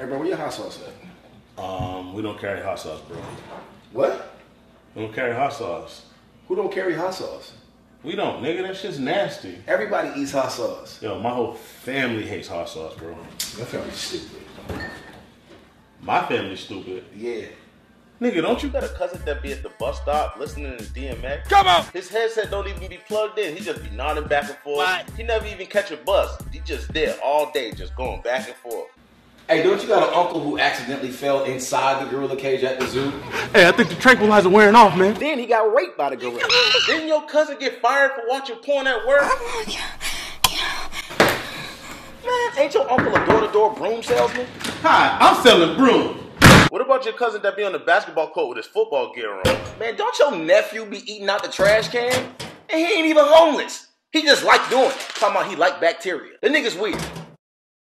Hey, bro, where your hot sauce at? Um, we don't carry hot sauce, bro. What? We don't carry hot sauce. Who don't carry hot sauce? We don't, nigga. That shit's nasty. Everybody eats hot sauce. Yo, my whole family hates hot sauce, bro. That family's stupid. My family's stupid. Yeah. Nigga, don't you got a cousin that be at the bus stop listening to DMX? Come on! His headset don't even be plugged in. He just be nodding back and forth. What? He never even catch a bus. He just there all day, just going back and forth. Hey, don't you got an uncle who accidentally fell inside the gorilla cage at the zoo? Hey, I think the tranquilizer wearing off, man. Then he got raped by the gorilla. Didn't your cousin get fired for watching porn at work? Oh, man, ain't your uncle a door-to-door broom salesman? Hi, I'm selling broom. What about your cousin that be on the basketball court with his football gear on? Man, don't your nephew be eating out the trash can? And he ain't even homeless. He just like doing it. Talking about he like bacteria. The nigga's weird.